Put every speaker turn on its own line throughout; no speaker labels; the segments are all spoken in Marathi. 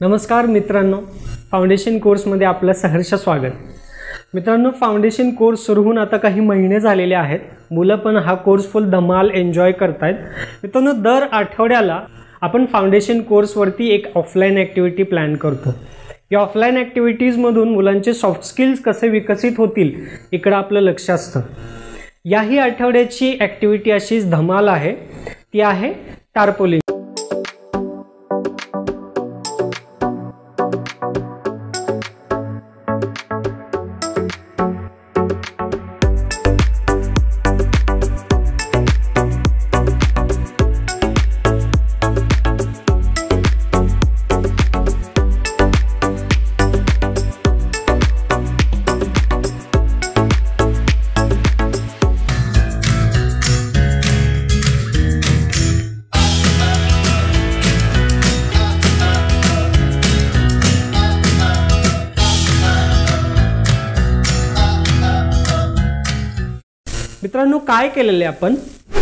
नमस्कार मित्रांनो. फाउंडेशन कोर्समध्ये आपलं सहर्ष स्वागत. मित्रांनो फाउंडेशन कोर्स सुरू होऊन आता काही महिने झालेले आहेत. मुलं पण हा कोर्स फुल धमाल एन्जॉय करतायत. मित्रांनो दर आठवड्याला आपण फाउंडेशन कोर्सवरती एक ऑफलाईन ॲक्टिव्हिटी प्लॅन करतो. या ऑफलाईन ॲक्टिव्हिटीजमधून मुलांचे सॉफ्ट स्किल्स कसे विकसित होतील इकडं आपलं लक्ष असतं. याही आठवड्याची ॲक्टिव्हिटी अशीच धमाल आहे. ती आहे टार्पोलिंग मित्रांनो काय केलेलं आहे आपण?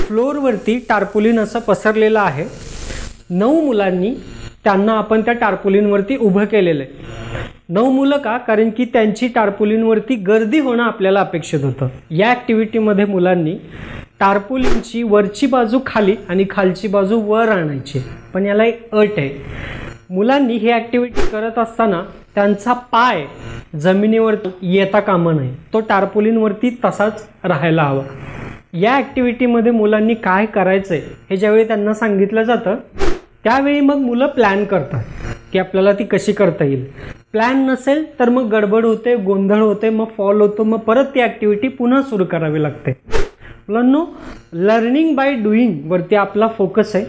फ्लोअरवरती टार्पोलिन असं पसरलेलं आहे. नऊ मुलांनी त्यांना आपण त्या टार्पोलिनवरती उभं केलेलं आहे. नऊ मुलं का? कारण की त्यांची टार्पोलिनवरती गर्दी होणं आपल्याला अपेक्षित होतं. या ॲक्टिव्हिटीमध्ये मुलांनी टार्पोलिनची वरची बाजू खाली आणि खालची बाजू वर आणायची. पण याला एक अट आहे. मुलांनी ही ॲक्टिव्हिटी करत असताना त्यांचा पाय जमिनीवर येता कामा नये. तो टार्पोलिनवरती तसाच राहायला हवा. या ॲक्टिव्हिटीमध्ये मुलांनी काय करायचं आहे हे ज्यावेळी त्यांना सांगितलं जातं त्यावेळी मग मुलं प्लॅन करतात की आपल्याला ती कशी करता येईल. प्लॅन नसेल तर मग गडबड होते गोंधळ होते मग फॉल होतो मग परत ती ॲक्टिव्हिटी पुन्हा सुरू करावी लागते. मुलांनो लर्निंग बाय डुईंगवरती आपला फोकस आहे.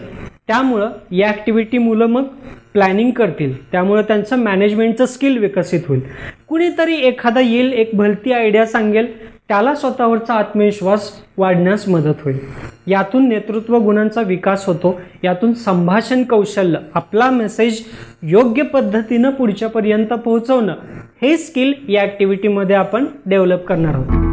त्यामुळं या ॲक्टिव्हिटी मुलं मग प्लॅनिंग करतील. त्यामुळं त्यांचं मॅनेजमेंटचं स्किल विकसित होईल. कुणीतरी एखादा येईल एक भलती आयडिया सांगेल त्याला स्वतःवरचा आत्मविश्वास वाढण्यास मदत होईल. यातून नेतृत्व गुणांचा विकास होतो. यातून संभाषण कौशल्य आपला मेसेज योग्य पद्धतीनं पुढच्यापर्यंत पोहोचवणं हे स्किल या ॲक्टिव्हिटीमध्ये आपण डेव्हलप करणार आहोत.